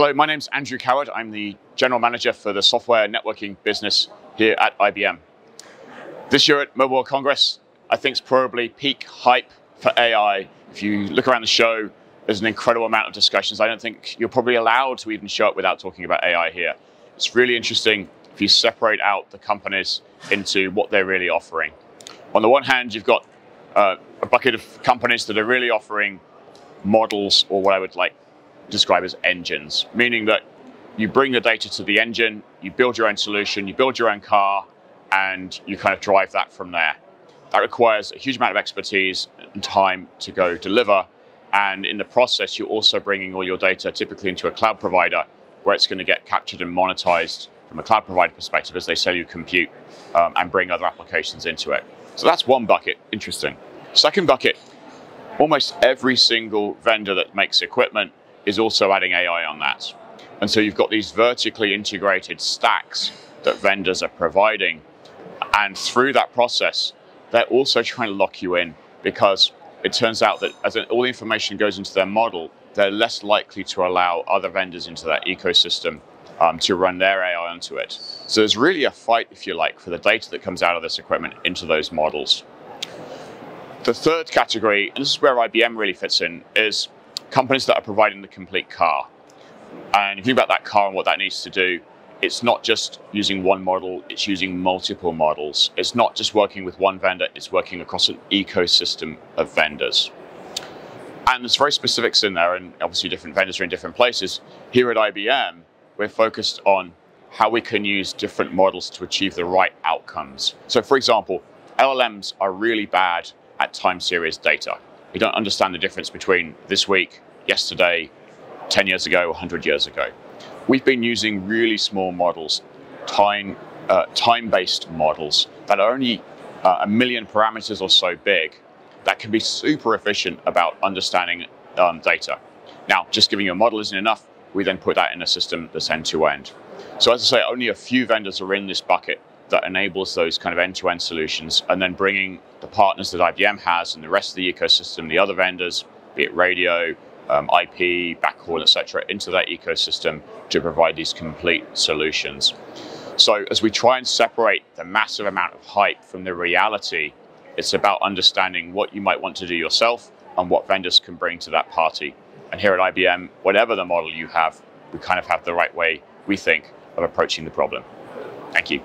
Hello, my name's Andrew Coward. I'm the general manager for the software networking business here at IBM. This year at Mobile World Congress, I think it's probably peak hype for AI. If you look around the show, there's an incredible amount of discussions. I don't think you're probably allowed to even show up without talking about AI here. It's really interesting if you separate out the companies into what they're really offering. On the one hand, you've got uh, a bucket of companies that are really offering models or what I would like describe as engines, meaning that you bring the data to the engine, you build your own solution, you build your own car, and you kind of drive that from there. That requires a huge amount of expertise and time to go deliver. And in the process, you're also bringing all your data typically into a cloud provider where it's going to get captured and monetized from a cloud provider perspective as they sell you compute um, and bring other applications into it. So that's one bucket. Interesting. Second bucket almost every single vendor that makes equipment is also adding AI on that. And so you've got these vertically integrated stacks that vendors are providing. And through that process, they're also trying to lock you in because it turns out that as all the information goes into their model, they're less likely to allow other vendors into that ecosystem um, to run their AI onto it. So there's really a fight, if you like, for the data that comes out of this equipment into those models. The third category, and this is where IBM really fits in, is companies that are providing the complete car. And if you think about that car and what that needs to do, it's not just using one model, it's using multiple models. It's not just working with one vendor, it's working across an ecosystem of vendors. And there's very specifics in there, and obviously different vendors are in different places. Here at IBM, we're focused on how we can use different models to achieve the right outcomes. So, for example, LLMs are really bad at time series data. We don't understand the difference between this week, yesterday, 10 years ago, 100 years ago. We've been using really small models, time, uh, time-based models that are only uh, a million parameters or so big that can be super efficient about understanding um, data. Now, just giving you a model isn't enough. We then put that in a system that's end-to-end. So as I say, only a few vendors are in this bucket that enables those kind of end-to-end solutions and then bringing the partners that IBM has and the rest of the ecosystem, the other vendors, be it radio, um, IP, backhaul, etc., into that ecosystem to provide these complete solutions. So, as we try and separate the massive amount of hype from the reality, it's about understanding what you might want to do yourself and what vendors can bring to that party. And here at IBM, whatever the model you have, we kind of have the right way, we think, of approaching the problem. Thank you.